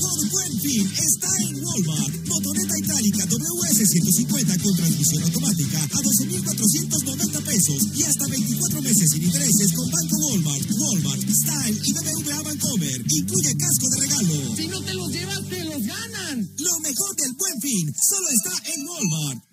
mejor buen fin está en Walmart. Motoneta itálica WS150 con transmisión automática a 12.490 pesos y hasta 24 meses sin intereses con Banco Walmart, Walmart, Style y BBVA Bancomer. Incluye casco de regalo. Si no te los llevas, te los ganan. Lo mejor del buen fin solo está en Walmart.